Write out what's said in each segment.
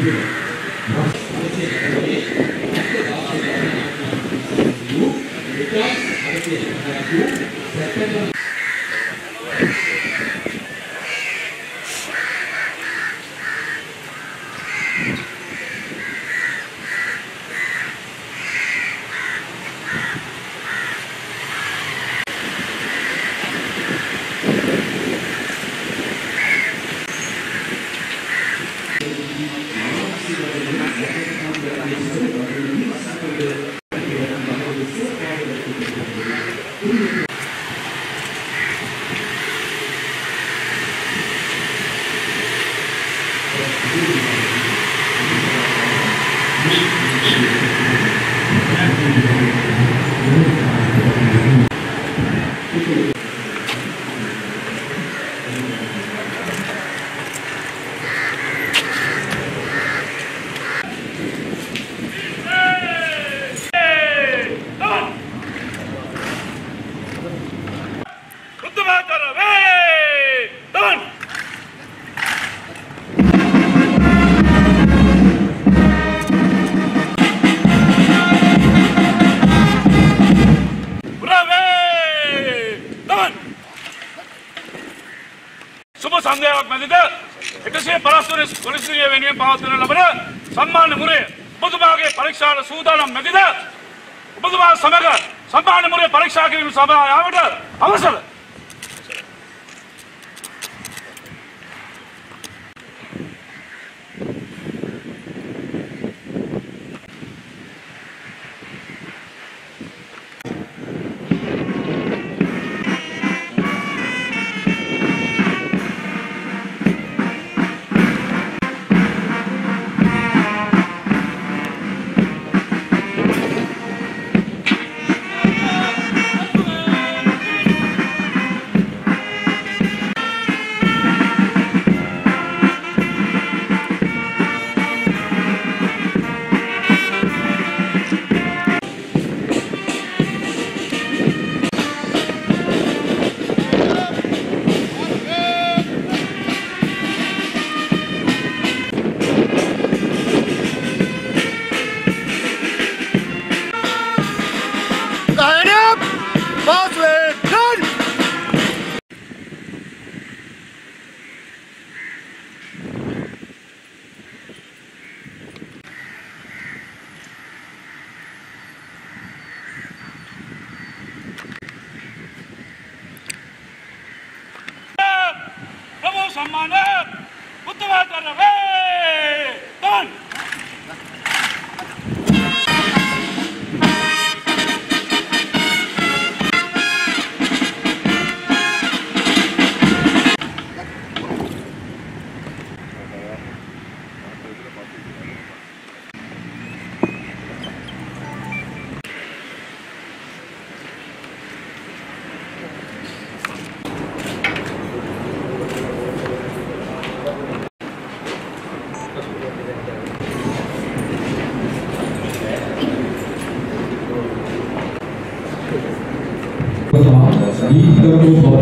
here. පරීක්ෂාට සූදානම් මැදිද ඔබතුමා සමග සම්මාන මුරය පරීක්ෂා කිරීම සභා යාමට අවසර.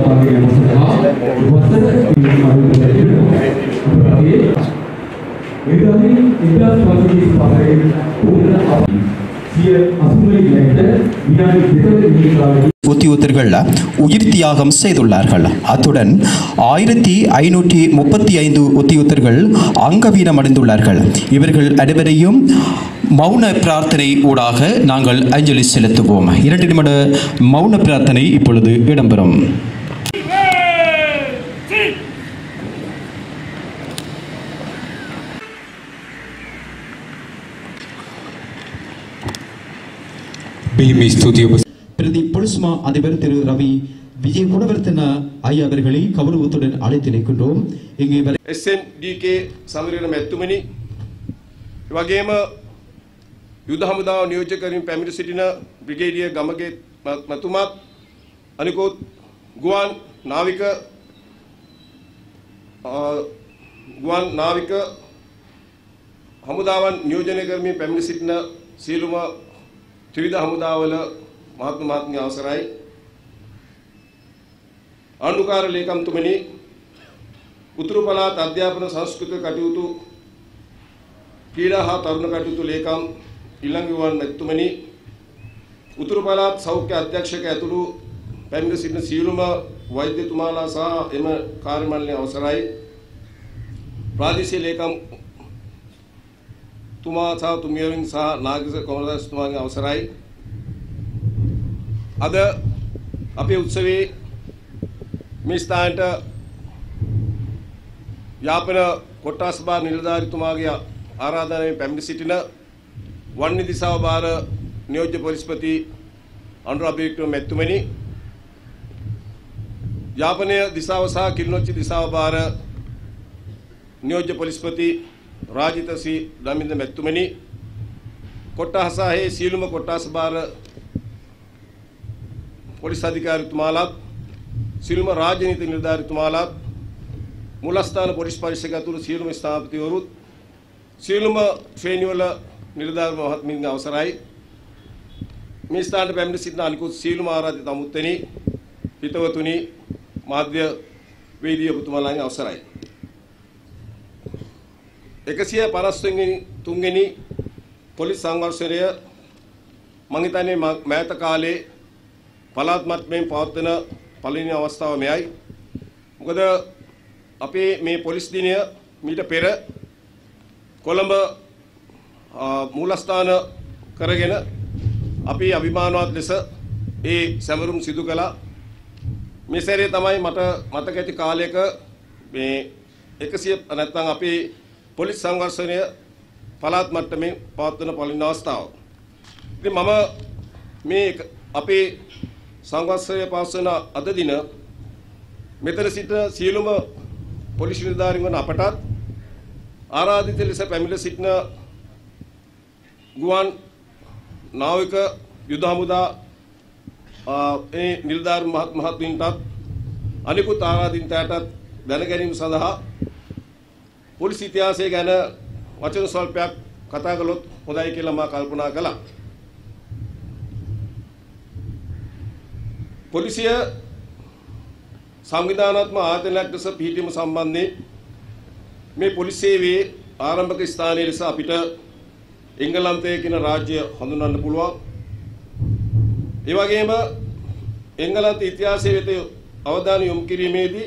पाने के செய்துள்ளார்கள். அத்துடன் ஆயிரத்தி ஐநூற்றி முப்பத்தி ஐந்து உத்தியோத்தர்கள் அங்கவீனமடைந்துள்ளார்கள் இவர்கள் அனைவரையும் மௌன பிரார்த்தனை ஊடாக நாங்கள் அஞ்சலி செலுத்துவோம். இரண்டு நிமிட மௌன பிரார்த்தனை இப்பொழுது இடம்பெறும். බිහිම ස්තුතිය ඔබ பிரதி பொலிஸ்மா அதிபர் திரு ரவி விஜய் குணவர்த்தன ஐயா அவர்களை கௌரவத்துடன் அழைத்து நிற்கின்றோம் இங்கே வரை SNDK සමරන මැත්තුමනි වගේම යුද හමුදාව නියෝජ්‍ය කරින් පැමිණි සිටින බ්‍රිගේඩිය ගමගේ මතුමත් අනිකුත් ගුවන් නාවික අ, ගුවන් නාවික හමුදාවන් නියෝජනය කරමින් පැමිණි සිටින සියලුම ත්‍රිවිධ හමුදාවල මහත්ම මහත්මිය අවසරයි. ආණ්ඩුකාර ලේකම්තුමනි උතුරු පළාත් අධ්‍යාපන සංස්කෘතික කටයුතු ක්‍රීඩා හා තරුණ කටයුතු ලේකම් ඉලංගුවන් මැතිතුමනි උතුරු පළාත් සෞඛ්‍ය අධ්‍යක්ෂක ඇතුළු පැමිණ සිටින සියලුම වෛද්‍යතුමාලා සහ එම කාර්ය මණ්ඩලයේ අවසරයි. ප්‍රාදේශීය ලේකම් තුමා සහ තුමියවින් සහ නාගස කොමරදාස් තුමාගේ අවසරයි. අද අපේ උත්සවයේ මේ ස්ථානට යාපන කොට්ටාස් බාර් නිලධාරිතුමාගේ ආරාධනාවෙන් පැමිණ සිටින වන්නේ දිසාව බාර නියෝජ්‍ය පොලිස්පති අනුර අබේක්‍රම මැතිතුමනි. යාපනය දිසාව සහ කිලිනොච්චි දිසාව බාර නියෝජ්‍ය පොලිස්පති රාජිත සී දමින්ද මැතිතුමනි කොට්ටාස හේ සියලුම කොට්ටාස් බාර පොලිස් අධිකාරිතුමාලාත් සියලුම රාජ්‍ය නීති නිලධාරිතුමාලාත් මුලස්ථාන පොලිස් පරිශ්‍රක ඇතුළු සියලුම ස්ථාපතිවරුත් සියලුම ශ්‍රේණිවල නිලධාරි මහත්මින්ගේ අවසරයි. මේ ස්ථානට පැමිණ සිටින අනිකුත් සියලුම ආරාධිත අමුත්තනි හිතවතුනි මාධ්‍ය වේදිකා ඔබතුමාලාගේ අවසරයි. 153 වෙනි තුන්වෙනි පොලිස් සංවර්ෂණය මං හිතන්නේ ම- මෑත කාලේ පළාත් මට්ටමින් පවත්වන පළවෙනි අවස්ථාව මෙයයි. මොකද අපේ මේ පොලිස් දිනය මීට පෙර කොළඹ අ, මූලස්ථාන කරගෙන අපි අභිමානවත් ලෙස ඒ සැමරුම් සිදු කළා. මේ සැරේ තමයි මට මතක ඇති කාලයක මේ 100 නැත්නම් අපේ පොලිස් සංවර්ෂණය පළාත් මට්ටමේ පවත්වන පළවෙනි අවස්ථාව. ඉතින් මම මේ එක- අපේ සංවර්ෂණය පවත්වන අද දින මෙතන සිට සියලුම පොලිස් නිලධාරීන් වන අපටත් ආරාධිත ලෙස පැමිණ සිටින ගුවන් නාවික යුද හමුදා අ, ඒ නිලධාර මහත් මහත්මින්ටත් අනිකුත් ආරාධිතයටත් දැන ගැනීම සඳහා පොලිස් ඉතිහාසය ගැන වචන ස්වල්පයක් කතා කළොත් හොඳයි කියලා මා කල්පනා කළා. පොලිසිය සංවිධානාත්මක ආයතනයක් ලෙස පිහිටීම සම්බන්ධයෙන් මේ පොලිස් සේවයේ ආරම්භක ස්ථානයේ ලෙස අපිට එංගලන්තය කියන රාජ්‍ය හඳුන්වන්න පුළුවන්. ඒ වගේම එංගලන්ත ඉතිහාසයේ වෙත අවධානය යොමු කිරීමේදී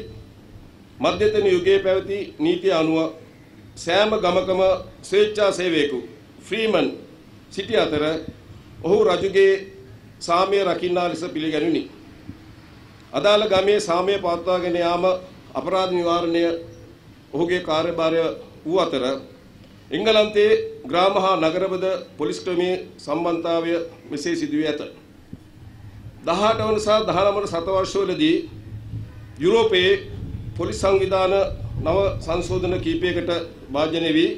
මධ්‍යතන යුගයේ පැවති නීතිය අනුව සෑම ගමකම ස්වේච්ඡා සේවකයෙකු ෆ්‍රීමන් සිටි අතර ඔහු රජුගේ සාමය රකින්නා ලෙස පිළිගැනුනි. අදාළ ගමේ සාමය පවත්වාගෙන යාම අපරාධ නිවාරණය ඔහුගේ කාර්යභාරය වූ අතර එංගලන්තයේ ග්‍රාම හා නගරබද පොලිස් ක්‍රමයේ සම්බන්ධතාවය මෙසේ සිදුවී ඇත. 18 වන සහ 19 වන සතවර්ෂවලදී යුරෝපයේ පොලිස් සංවිධාන නව සංශෝධන කීපයකට භාජනය වී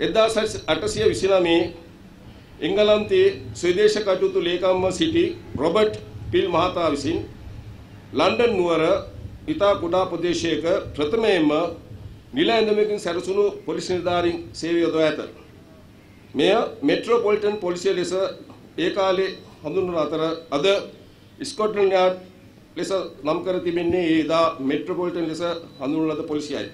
1829 එංගලන්තයේ ස්වදේශ කටයුතු ලේකම්ව සිටි රොබර්ට් පිල් මහතා විසින් ලන්ඩන් නුවර ඉතා කුඩා ප්‍රදේශයක ප්‍රථමයෙන්ම නිල ඇඳුමකින් සැරසුණු පොලිස් නිලධාරීන් සේවය යොදවා ඇත. මෙය මෙට්‍රෝපොලිටන් පොලිසිය ලෙස ඒ කාලේ හඳුන්වන අතර අද ස්කොට්ලන්ඩ් යාඩ් ලෙස නම් කර තිබෙන්නේ ඒ එදා මෙට්‍රෝපොලිටන් ලෙස හඳුන්වන ලද පොලිසියයි.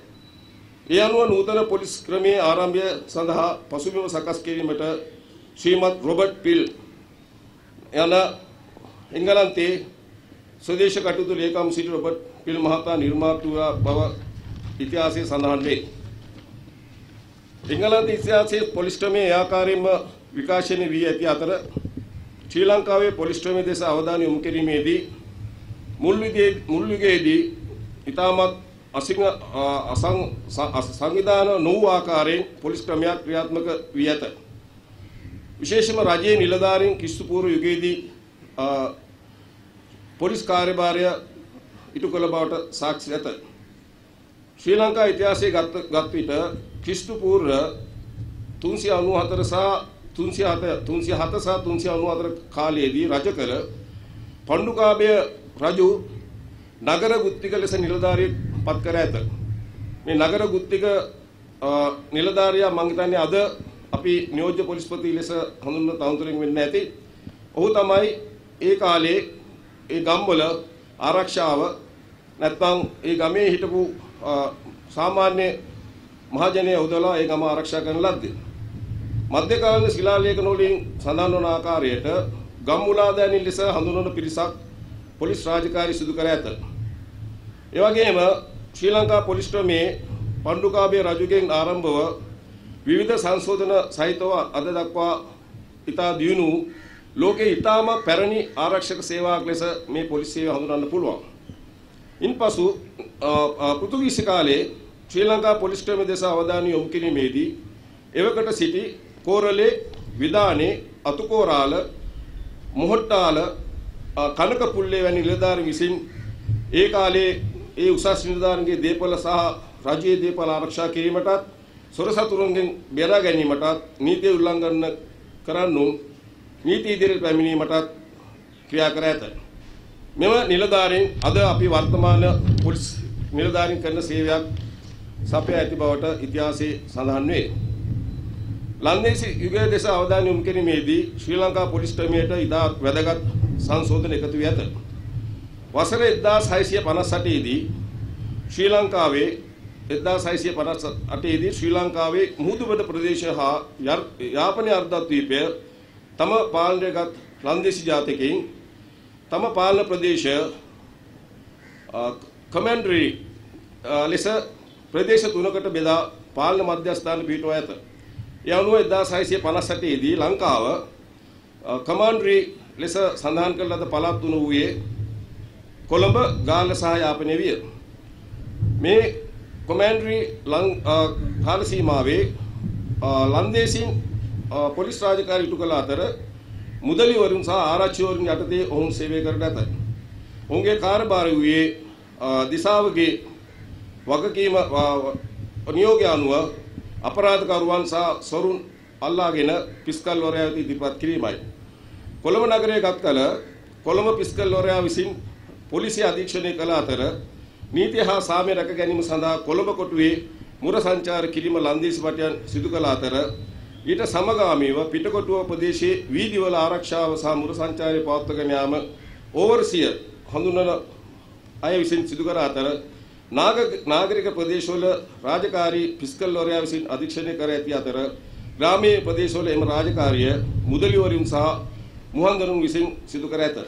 ඒ අනුව නූතන පොලිස් ක්‍රමයේ ආරම්භය සඳහා පසුබිම සකස් කිරීමට ශ්‍රීමත් රොබර්ට් පිල් යන එංගලන්තයේ ස්වදේශ කටයුතු ලේකම් සිටි රොබර්ට් පිල් මහතා නිර්මාතෘවා බව ඉතිහාසයේ සඳහන් වේ. එංගලන්ත ඉතිහාසයේ පොලිස් ක්‍රමයේ ඒ ආකාරයෙන්ම විකාශනය වී ඇති අතර ශ්‍රී ලංකාවේ පොලිස් ක්‍රමයේ දෙස අවධානය යොමු කිරීමේදී මුල් යුගයේ මුල් යුගයේදී ඊටමත් අසිංහ අසං සංවිධාන නොවූ ආකාරයෙන් පොලිස් ක්‍රමයක් ක්‍රියාත්මක වී ඇත. විශේෂම රජයේ නිලධාරීන් ක්‍රිස්තු පූර්ව යුගයේදී අ, පොලිස් කාර්යභාරය ඉටු කළ බවට සාක්ෂි ඇත. ශ්‍රී ලංකා ඉතිහාසයේ ගත් ගත් විට ක්‍රිස්තු පූර්ව 394 සහ 307 307 සහ 394 කාලයේදී රජ කළ පණ්ඩුකාභය රජු නගර ගුත්තික ලෙස නිලධාරියෙක් පත් කර ඇත. මේ නගර ගුත්තික අ, නිලධාරියා මං හිතන්නේ අද අපි නියෝජ්‍ය පොලිස්පති ලෙස හඳුන්වන තවතුරෙන් වෙන්න ඇති. ඔහු තමයි ඒ කාලේ ඒ ගම්වල ආරක්ෂාව නැත්නම් ඒ ගමේ හිටපු අ, සාමාන්‍ය මහජනය උදලා ඒ ගම ආරක්ෂා කරන ලද්දේ. මධ්‍යකාලීන ශිලාලේඛන වලින් සඳහන් වන ආකාරයට ගම් මුලාදෑනින් ලෙස හඳුන්වන පිරිසක් පොලිස් රාජකාරී සිදු කර ඇත. ඒ වගේම ශ්‍රී ලංකා පොලිස් ක්‍රමයේ පණ්ඩුකාභය රජුගෙන් ආරම්භව විවිධ සංශෝධන සහිතව අද දක්වා ඉතා දියුණු ලෝකේ ඉතාම පැරණි ආරක්ෂක සේවාවක් ලෙස මේ පොලිස් සේවය හඳුනන්න පුළුවන්. ඉන්පසු අ, අ, පෘතුගීසි කාලයේ ශ්‍රී ලංකා පොලිස් ක්‍රම දෙස අවධානය යොමු කිරීමේදී එවකට සිටි කෝරළේ විදානේ අතුකෝරාල මොහොට්ටාල අ, කනකපුල්ලේ වැනි නිලධාරීන් විසින් ඒ කාලේ ඒ උසස් නිලධාරීන්ගේ දේපල සහ රජයේ දේපල ආරක්ෂා කිරීමටත් සොර සතුරුන්ගෙන් බේරා ගැනීමටත් නීතිය උල්ලංඝන කරන්නු නීති ඉදිරියට පැමිණීමටත් ක්‍රියා කර ඇත. මෙම නිලධාරීන් අද අපි වර්තමාන පොලිස් නිලධාරීන් කරන සේවයක් සපයා ඇති බවට ඉතිහාසයේ සඳහන් වේ. ලන්දේසි යුගය දෙස අවධානය යොමු කිරීමේදී ශ්‍රී ලංකා පොලිස් ක්‍රමයට ඉතා වැදගත් සංශෝධන එකතු වී ඇත. වසර 1658 දී ශ්‍රී ලංකාවේ 1658 දී ශ්‍රී ලංකාවේ මුහුදුබඩ ප්‍රදේශ හා යර්- යාපනය අර්ධද්වීපය තම පාලනයගත් ලන්දේසි ජාතිකයින් තම පාලන ප්‍රදේශ කමෙන්ඩරි අ, ලෙස ප්‍රදේශ තුනකට බෙදා පාලන මධ්‍යස්ථාන පිහිටුවා ඇත. ඒ අනුව 1658 දී ලංකාව අ, කමාන්ඩරි ලෙස සඳහන් කළ ලද පළාත් තුන වූයේ කොළඹ, ගාල්ල සහ යාපනය විය. මේ කොමෑන්ඩරි ලං අ, කාල සීමාවේ අ, ලන්දේසින් අ, පොලිස් රාජකාරී ඉටු කළ අතර මුදලිවරුන් සහ ආරක්ෂකවරුන් යටතේ ඔවුන් සේවය කර ඇත. ඔවුන්ගේ කාර්යභාරය වූයේ අ, දිසාවගේ වගකීම අ, නියෝගය අනුව අපරාධකරුවන් සහ සොරුන් අල්ලාගෙන පිස්කල් වරයා වෙත ඉදිරිපත් කිරීමයි. කොළඹ නගරයේ ගත් කල කොළඹ පිස්කල් වරයා විසින් පොලිසිය අධීක්ෂණය කළ අතර නීතිය හා සාමය රැක ගැනීම සඳහා කොළඹ කොටුවේ මුර සංචාර කිරීම ලන්දේසි පටයන් සිදු කළ අතර ඊට සමගාමීව පිටකොටුව ප්‍රදේශයේ වීදිවල ආරක්ෂාව සහ මුර සංචාරය පවත්වාගෙන යාම ඕවර්සිය හඳුන්වන අය විසින් සිදු කර අතර නාග නාගරික ප්‍රදේශවල රාජකාරී පිස්කල්වරයා විසින් අධීක්ෂණය කර ඇති අතර ග්‍රාමීය ප්‍රදේශවල එම රාජකාරිය මුදලිවරුන් සහ මුහන්දරුන් විසින් සිදු කර ඇත.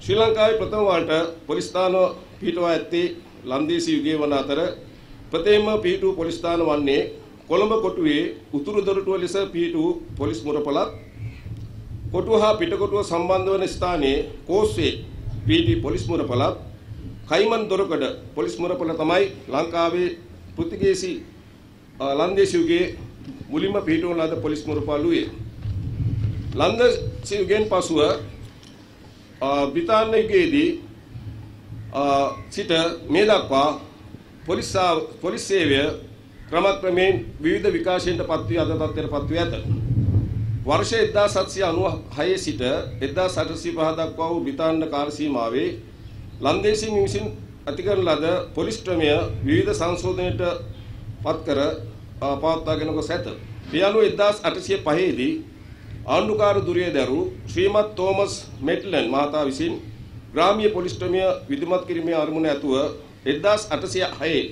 ශ්‍රී ලංකාවේ ප්‍රථම වරට පොලිස් ස්ථාන පිහිටුවා ඇත්තේ ලන්දේසි යුගයේ වන අතර ප්‍රථම පිහිටු පොලිස් ස්ථාන වන්නේ කොළඹ කොටුවේ උතුරු දොරටුව ලෙස පිහිටු පොලිස් මුරපලත් කොටුව හා පිටකොටුව සම්බන්ධ වන ස්ථානයේ කෝස්වේ පිහිටි පොලිස් මුරපලත් කයිමන් දොරකඩ පොලිස් මුරපල තමයි ලංකාවේ පෘතුගීසි අ, ලන්දේසි යුගයේ මුලින්ම පිහිටුවන ලද පොලිස් මුරපල් වූයේ. ලන්දේසි යුගයෙන් පසුව අ, බ්‍රිතාන්‍ය යුගයේදී අ, සිට මේ දක්වා පොලිස් සා- පොලිස් සේවය ක්‍රමක්‍රමයෙන් විවිධ විකාශයන්ට පත්වී අද තත්ත්වයට පත්වී ඇත. වර්ෂ 1796 සිට 1805 දක්වා වූ බ්‍රිතාන්‍ය කාල සීමාවේ ලන්දේසින් විසින් ඇති කරන ලද පොලිස් ක්‍රමය විවිධ සංශෝධනයට පත් කර අ, පවත්වාගෙන ගොස් ඇත. ඒ අනුව 1805 දී ආණ්ඩුකාර දුරිය දැරු ශ්‍රීමත් තෝමස් මෙට්ලන් මහතා විසින් ග්‍රාමීය පොලිස් ක්‍රමය විධිමත් කිරීමේ අරමුණ ඇතුව 1806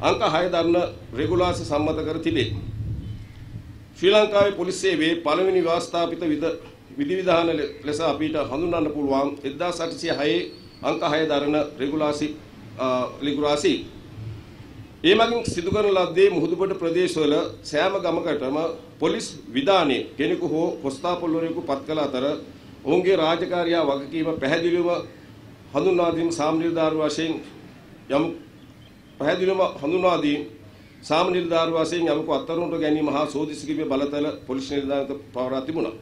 අංක 6 දරන රෙගුලාසි සම්මත කර තිබේ. ශ්‍රී ලංකාවේ පොලිස් සේවයේ පළවෙනි ව්‍යවස්ථාපිත විද විධිවිධාන ලෙ- ලෙස අපිට හඳුන්වන්න පුළුවන් 1806 අංක 6 දරන රෙගුලාසි අ, ලිගුරාසි ඒ මගින් සිදු කරන ලද්දේ මුහුදුබඩ ප්‍රදේශවල සෑම ගමකටම පොලිස් විධානයේ කෙනෙකු හෝ කොස්තාපල්වරයෙකු පත් කළ අතර ඔවුන්ගේ රාජකාරියා වගකීම පැහැදිලිවම හඳුන්වා දීම සාමනිලධාර වශයෙන් යම් පැහැදිලිවම හඳුන්වා දීම සාමනිලධාර වශයෙන් යමකු අත්අඩංගුවට ගැනීම හා සෝදිසි කිරීමේ බලතල පොලිස් නිලධාරීන්ට පවරා තිබුණා.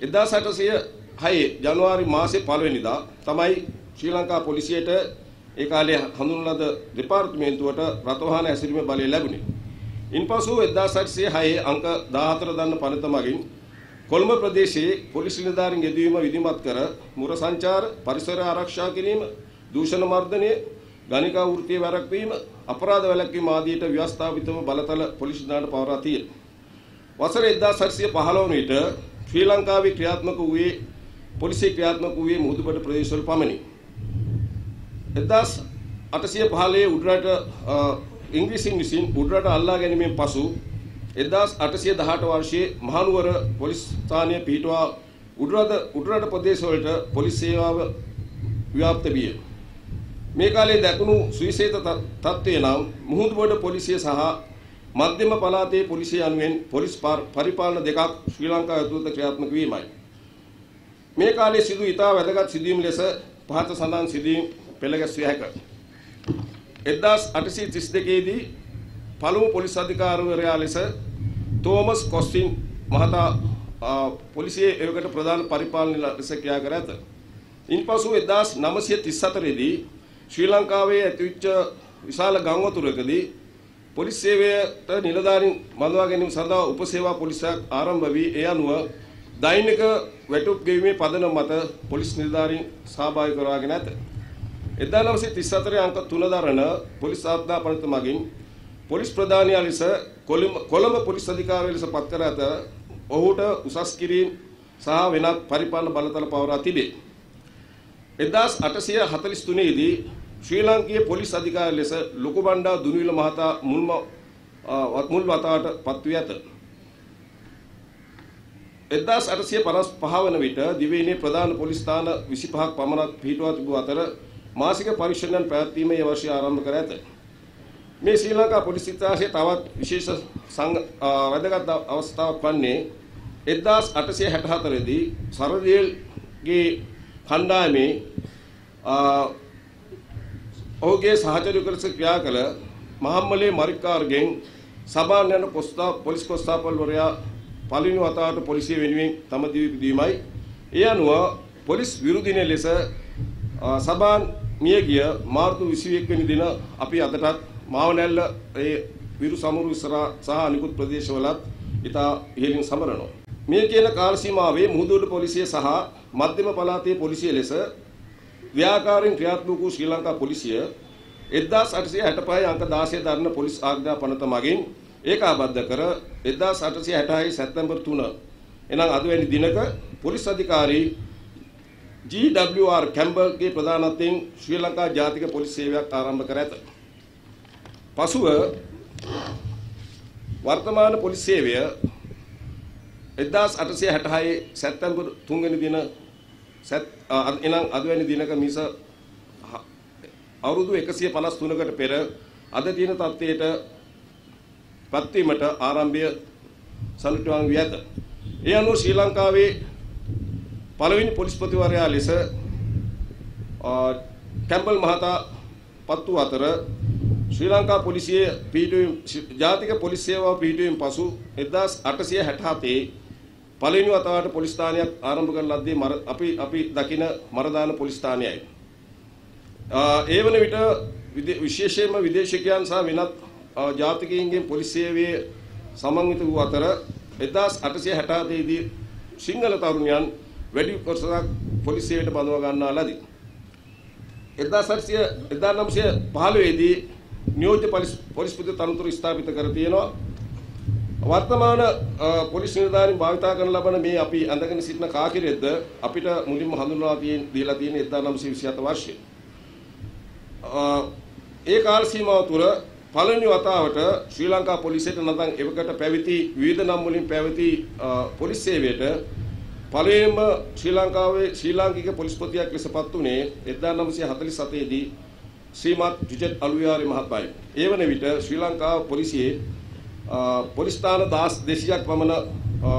1806 ජනවාරි මාසේ පළවෙනිදා තමයි ශ්‍රී ලංකා පොලිසියට ඒ කාලේ හඳුන්වන ලද දෙපාර්තමේන්තුවට රථවාහන ඇසිරීමේ බලය ලැබුණේ. ඉන්පසු 1806 අංක 14 දන්න පනත මගින් කොළඹ ප්‍රදේශයේ පොලිස් නිලධාරීන් යෙදවීම විධිමත් කර මුර සංචාර පරිසර ආරක්ෂා කිරීම දූෂණ මර්ධනය ගණිකා වෘත්තිය වැරැක්වීම අපරාධ වැළැක්වීම ආදියට ව්‍යවස්ථාපිතව බලතල පොලිස් නිලධාරීන් පවරා තියෙන. වසර 1815 වන විට ශ්‍රී ලංකාවේ ක්‍රියාත්මක වූයේ පොලිසිය ක්‍රියාත්මක වූයේ මුහුදුබඩ ප්‍රදේශවල පමණි. 1815 උඩරට අ, ඉංග්‍රීසින් විසින් උඩරට අල්ලා ගැනීමෙන් පසු 1818 වර්ෂයේ මහනුවර පොලිස් ස්ථානය පිහිටුවා උඩරට උඩරට ප්‍රදේශවලට පොලිස් සේවාව ව්‍යාප්ත විය. මේ කාලේ දැකුණු සුවිශේෂ ත- තත්ත්වය නම් මුහුදුබඩ පොලිසිය සහ මධ්‍යම පළාතේ පොලිසිය යනුවෙන් පොලිස් පා- පරිපාලන දෙකක් ශ්‍රී ලංකාව ඇතුළත ක්‍රියාත්මක වීමයි. මේ කාලයේ සිදු ඉතා වැදගත් සිදුවීම් ලෙස පහත සඳහන් සිදුවීම් පෙළගැස්විය හැකිය. 1832 දී පළමු පොලිස් අධිකාරිවරයා ලෙස තෝමස් කොස්ටින් මහතා අ, පොලිසියේ එවකට ප්‍රධාන පරිපාලන ලෙස ක්‍රියා කර ඇත. ඉන්පසු 1934 දී ශ්‍රී ලංකාවේ ඇතිවෙච්ච විශාල ගංවතුරකදී පොලිස් සේවයට නිලධාරීන් බඳවා ගැනීම සඳහා උපසේවා පොලිසයක් ආරම්භ වී ඒ අනුව දෛනික වැටුප් ගෙවීමේ පදනම මත පොලිස් නිලධාරීන් සහභාගී කරවාගෙන ඇත. 1934 අංක 3 දරන පොලිස් ආඥා පනත මගින් පොලිස් ප්‍රධානියා ලෙස කොළඹ කොළඹ පොලිස් අධිකාරිය ලෙස පත් කර ඇත. ඔහුට උසස් කිරීම සහ වෙනත් පරිපාලන බලතල පවරා තිබේ. 1843 දී ශ්‍රී ලාංකීය පොලිස් අධිකාරිය ලෙස ලොකු බණ්ඩා දුනිවිල මහතා මුල්ම අ, මුල් වතාවට පත් වී ඇත. 1855 වන විට දිවයිනේ ප්‍රධාන පොලිස් ස්ථාන 25ක් පමණක් පිහිටුවා තිබූ අතර මාසික පරීක්ෂණයන් පැවැත්වීම ඒ වර්ෂය ආරම්භ කර ඇත. මේ ශ්‍රී ලංකා පොලිස් ඉතිහාසයේ තවත් විශේෂ සං අ, වැදගත් අවස්ථාවක් වන්නේ 1864 දී සරදේල්ගේ කණ්ඩායමේ අ, ඔහුගේ සහචරයෙකු ලෙස ක්‍රියා කළ මහම්මලේ මරික්කාර්ගෙන් සබාන් යන කොස්තා පොලිස් කොස්තාපල්වරයා පළවෙනි වතාවට පොලිසිය වෙනුවෙන් තම දිවි පිදීමයි. ඒ අනුව පොලිස් විරුදිනේ ලෙස අ, සබාන් මිය ගිය මාර්තු 21 වෙනි දින අපි අදටත් මාවනැල්ල ඒ විරු සමරු ඉස්සරහා සහ අනිකුත් ප්‍රදේශවලත් ඉතා ඉහළින් සමරනවා. මේ කියන කාල සීමාවේ මුහුදුඩ පොලිසිය සහ මධ්‍යම පළාතේ පොලිසිය ලෙස ව්‍යාකාරයෙන් ක්‍රියාත්මක වූ ශ්‍රී ලංකා පොලිසිය 1865 අංක 16 දරන පොලිස් ආඥා පනත මගින් ඒකාබද්ධ කර 1866 සැප්තැම්බර් 3 එනම් අද වැනි දිනක පොලිස් අධිකාරී GWR කැම්බර්ගේ ප්‍රධානත්වයෙන් ශ්‍රී ලංකා ජාතික පොලිස් සේවයක් ආරම්භ කර ඇත. පසුව වර්තමාන පොලිස් සේවය 1866 සැප්තැම්බර් 3 වෙනි දින සැත් අ, එනම් අද වැනි දිනක මිස හ- අවුරුදු 153කට පෙර අද තියෙන තත්ත්වයට පත්වීමට ආරම්භය සලුටුවන් වී ඇත. ඒ අනුව ශ්‍රී ලංකාවේ පළවෙනි පොලිස්පතිවරයා ලෙස අ, කැම්බල් මහතා පත් වූ අතර ශ්‍රී ලංකා පොලිසියේ පිහිටුවීම ජාතික පොලිස් සේවාව පිහිටුවීම පසු 1867 පළවෙනි වතාවට පොලිස් ස්ථානයක් ආරම්භ කරන ලද්දේ මර අපි අපි දකින මරදාන පොලිස් ස්ථානයයි. අ, ඒ වන විට විදේ- විශේෂයෙන්ම විදේශිකයන් සහ වෙනත් අ, ජාතිකයින්ගෙන් පොලිස් සේවයේ සමන්විත වූ අතර 1867 දී සිංහල තරුණයන් වැඩි කොටසක් පොලිස් සේවයට බඳව ගන්නා ලදී. 1915 දී නියෝජ්‍ය පොලිස් පොලිස්පති තනතුරු ස්ථාපිත කර තියෙනවා. වර්තමාන අ, පොලිස් නිලධාරීන් භාවිතා කරන ලබන මේ අපි අඳගෙන සිටින කාකිරෙද්ද අපිට මුලින්ම හඳුන්වා තියෙන දීලා තියෙන 1927 වර්ෂයේ. අ, ඒ කාල සීමාව තුළ පළවෙනි වතාවට ශ්‍රී ලංකා පොලිසියට නැත්නම් එවකට පැවති විවිධ නම් වලින් පැවති අ, පොලිස් සේවයට පළවෙනිම ශ්‍රී ලංකාවේ ශ්‍රී ලාංකික පොලිස්පතියක් ලෙසපත් වුණේ 1947 දී ශ්‍රීමත් ජුජෙට් අලුයාරි මහත්මයායි. ඒ වන විට ශ්‍රී ලංකාව පොලිසියේ අ, පොලිස් ස්ථාන 200ක් පමණ අ,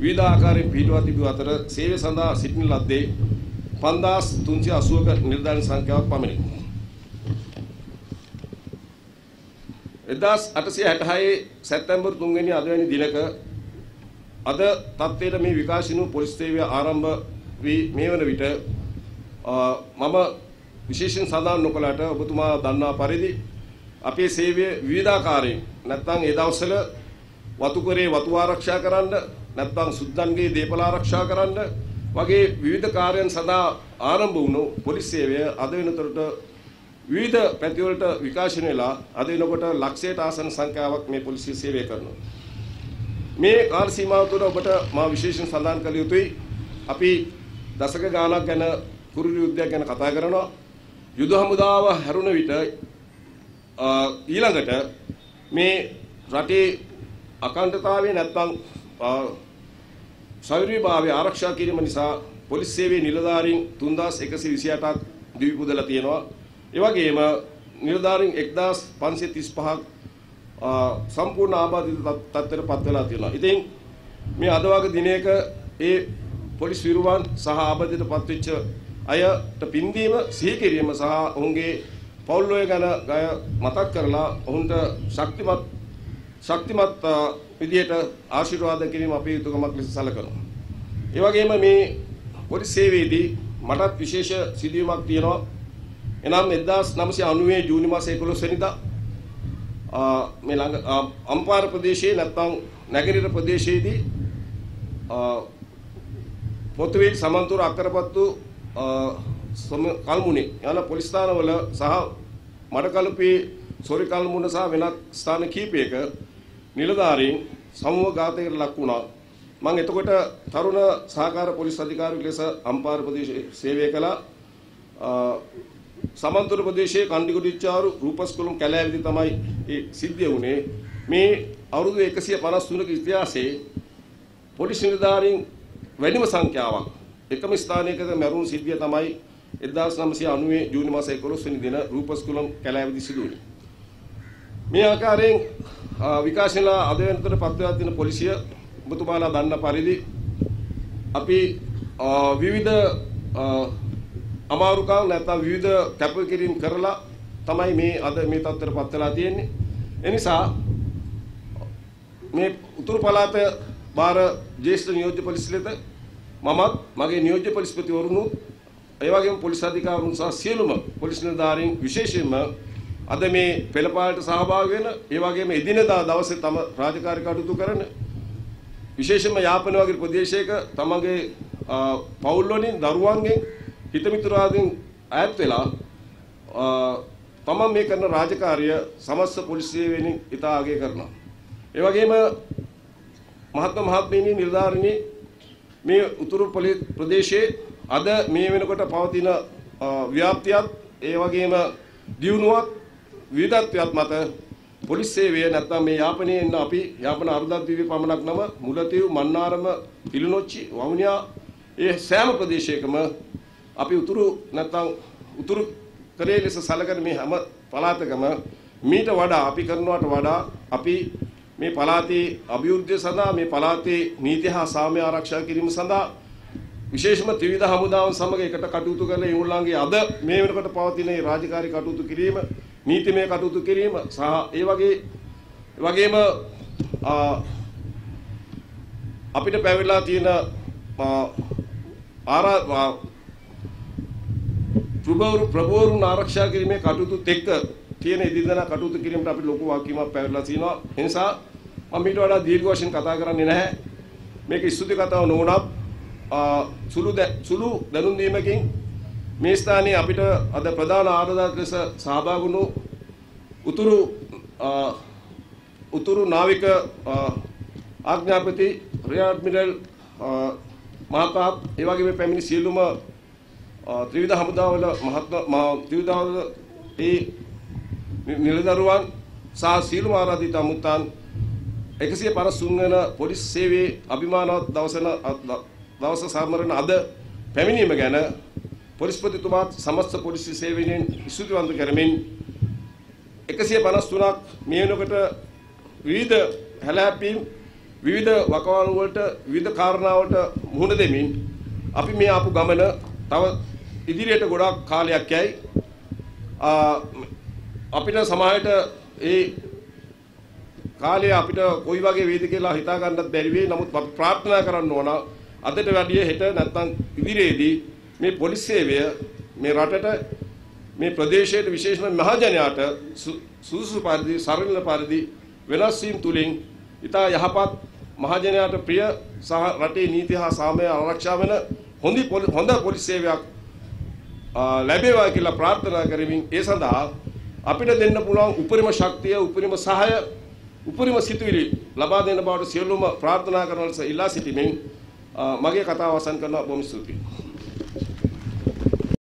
විවිධ ආකාරයෙන් පිළිවා තිබූ අතර සේවය සඳහා සිටින ලද්දේ 5380ක නිලධාරී සංඛ්‍යාවක් පමණි. 1866 සැප්තැම්බර් 3 වෙනි අද වැනි දිනක අද තත්ත්වයට මේ විකාශිනු පොලිස් සේවය ආරම්භ වී මේ වන විට අ, මම විශේෂයෙන් සඳහන් නොකළාට ඔබතුමා දන්නා පරිදි අපේ සේවය විවිධාකාරයෙන් නැත්නම් ඒ දවස්වල වතුකරේ වතු ආරක්ෂා කරන්න නැත්නම් සුද්දන්ගේ දේපල ආරක්ෂා කරන්න වගේ විවිධ කාර්යයන් සඳහා ආරම්භ වුණු පොලිස් සේවය අද වෙනතුරට විවිධ පැතිවලට විකාශනය වෙලා අද වෙනකොට ලක්ෂයට ආසන්න සංඛ්‍යාවක් මේ පොලිසිය සේවය කරනවා. මේ කාල සීමාව තුළ ඔබට මා විශේෂයෙන් සඳහන් කළ යුතුයි. අපි දශක ගාණක් ගැන කුරුළු යුද්ධයක් ගැන කතා කරනවා. යුද හමුදාව හැරුණ විට අ, ඊළඟට මේ රටේ අකණ්ඩතාවය නැත්නම් අ, සෞර්යභාවය ආරක්ෂා කිරීම නිසා පොලිස් සේවයේ නිලධාරීන් 3128ක් දිවි පුදලා තියෙනවා. ඒ වගේම නිලධාරීන් 1535ක් අ, සම්පූර්ණ ආබාධිත තත්- තත්ත්වයට පත් වෙලා තියෙනවා. ඉතින් මේ අද වගේ දිනයක ඒ පොලිස් විරුවන් සහ ආබාධිත පත් වෙච්ච අයට පින්දීම සිහි කිරීම සහ ඔවුන්ගේ පෞල්ලෝය ගැන ගය මතක් කරලා ඔවුන්ට ශක්තිමත් ශක්තිමත් අ, විදියට ආශිර්වාද කිරීම අපේ යුතුකමක් ලෙස සැලකනවා. ඒ වගේම මේ පොලිස් සේවයේදී මටත් විශේෂ සිදුවීමක් තියෙනවා. එනම් 1990 ජූනි මාසයේ 11 වෙනිදා අ, මේ ළඟ අ, අම්පාර ප්‍රදේශයේ නැත්නම් නැගරිර ප්‍රදේශයේදී අ, පොතුවේ සමන්තුර අක්කරපත්තු අ, සම- කල්මුණේ යන පොලිස් ස්ථානවල සහ මඩකලපේ සොරි කල්මුණ සහ වෙනත් ස්ථාන කීපයක නිලධාරීන් සමූහ ඝාතයකට ලක් වුණා. මම එතකොට තරුණ සහකාර පොලිස් අධිකාරියෙකු ලෙස අම්පාර ප්‍රදේශයේ සේවය කළා. අ, සමන්තුර ප්‍රදේශයේ කණ්ඩිකුඩිච්චාරු රූපස්කුලම් කැලෑවිදි තමයි ඒ සිද්ධිය වුණේ. මේ අවුරුදු 153ක ඉතිහාසයේ පොලිස් නිලධාරීන් වැඩිම සංඛ්‍යාවක් එකම ස්ථානයකද මැරුණු සිද්ධිය තමයි 1990 ජූනි මාසයේ 11 වෙනි දින රූපස්කුලම් කැලෑවිදි සිදු වුණේ. මේ ආකාරයෙන් අ, විකාශනලා අද වෙනතට පත්වලා තියෙන පොලිසිය ඔබතුමාලා දන්න පරිදි අපි අ, විවිධ අ, අමාරුකම් නැත්නම් විවිධ කැපකිරීම් කරලා තමයි මේ අද මේ තත්ත්වයට පත් වෙලා තියෙන්නේ. ඒ නිසා මේ උතුරු පළාත බාර ජ්‍යෙෂ්ඨ නියෝජ්‍ය පොලිස්ලෙත මමත් මගේ නියෝජ්‍ය පොලිස්පතිවරුණුත් ඒ වගේම පොලිස් අධිකාරීන් සහ සියලුම පොලිස් නිලධාරීන් විශේෂයෙන්ම අද මේ පෙළපාලට සහභාගී වෙන ඒ වගේම එදිනෙදා දවසේ තම රාජකාරී කටයුතු කරන විශේෂයෙන්ම යාපන වගේ ප්‍රදේශයක තමගේ අ, පවුල් වලින් දරුවන්ගෙන් හිතමිතුරාගෙන් ඈත් වෙලා අ, තමන් මේ කරන රාජකාරිය සමස්ත පොලිස් සේවයෙන් ඉතා අගය කරනවා. ඒ වගේම මහත්ම මහත්මීනි නිලධාරිනි මේ උතුරු පොලිස් ප්‍රදේශයේ අද මේ වෙනකොට පවතින අ, ව්‍යාප්තියත් ඒ වගේම දියුණුවක් විවිධත්වයක් මත පොලිස් සේවය නැත්නම් මේ යාපනයේ ඉන්න අපි යාපන අරුදත්වීවි පමණක් නම මුලතිව් මන්නාරම පිළිනොච්චි වවුනියා ඒ සෑම ප්‍රදේශයකම අපි උතුරු නැත්නම් උතුරු කරේ ලෙස සැලකෙන මේ හැම පළාතකම මීට වඩා අපි කරනවට වඩා අපි මේ පළාතේ අභිවෘද්ධිය සඳහා මේ පළාතේ නීති හා සාමය ආරක්ෂා කිරීම සඳහා විශේෂම ත්‍රිවිධ හමුදාවන් සමග එකට කටයුතු කරන ඒගොල්ලන්ගේ අද මේ වෙනකොට පවතින මේ රාජකාරී කටයුතු කිරීම නීතිමය කටයුතු කිරීම සහ ඒ වගේ ඒ වගේම ආ, අපිට පැවරලා තියෙන ආ, ආරා ආ, ප්‍රභවරු ප්‍රභවරුන් ආරක්ෂා කිරීමේ කටයුතුත් එක්ක තියෙන ඉදිරියන කටයුතු කිරීමට අපි ලොකු වාක්‍යමක් පැවරලා තිනවා. ඒ නිසා මම ඊට වඩා දීර්ඝ වශයෙන් කතා කරන්නේ නැහැ. මේක ස්තුති කතාව නොවුනත් ආ, සුළු දැ- සුළු දැනුම් දීමකින් මේ ස්ථානයේ අපිට අද ප්‍රධාන ආරාධක ලෙස සහභාගී වුණු උතුරු ආ, උතුරු නාවික ආ, ආඥාපති රියර් ඇඩ්මිරල් ආ, මහතාත් ඒ වගේම පැමිණි සියලුම ආ, ත්‍රිවිධ හමුදාවල මහත්ම මහා ත්‍රිවිධ හමුදා ඒ නි- නිලදරුවන් සහ සියලුම ආරාධිත අමුත්තන් 153 වෙන පොලිස් සේවයේ අභිමානවත් දවසන දවස සමරන අද පැමිණීම ගැන පොලිස්පතිතුමාත් සමස්ත පොලිස් සේවයෙන් ස්තුතිවන්ත කරමින් 153ක් මේ වෙනකොට විවිධ හැලහැප්පීම් විවිධ වකවාණු වලට විවිධ කාරණා වලට මුහුණ දෙමින් අපි මේ ආපු ගමන තව ඉදිරියට ගොඩාක් කාලයක් යයි ආ, අපිට සමාජයට ඒ කාලය අපිට කොයි වගේ වේද කියලා හිතා ගන්නත් බැරි වෙයි. නමුත් අපි ප්‍රාර්ථනා කරන්න ඕන අදට වැඩිය හෙට නැත්නම් ඉදිරියේදී මේ පොලිස් සේවය මේ රටට මේ ප්‍රදේශයට විශේෂයෙන්ම මහජනයාට සු- සුදුසු පරිදි සරල පරිදි වෙනස් වීම තුලින් ඉතා යහපත් මහජනයාට ප්‍රිය සහ රටේ නීති හා සාමය ආරක්ෂා වෙන හොඳි පොලි- හොඳ පොලිස් සේවයක් ආ, ලැබේවා කියලා ප්‍රාර්ථනා කරමින් ඒ සඳහා අපිට දෙන්න පුළුවන් උපරිම ශක්තිය උපරිම සහාය උපරිම සිතුවිලි ලබා දෙන බවට සියලුම ප්‍රාර්ථනා කරන ලෙස ඉල්ලා සිටිමින් ආ, මගේ කතාව අවසන් කරනවා. බොහොම ස්තුතියි.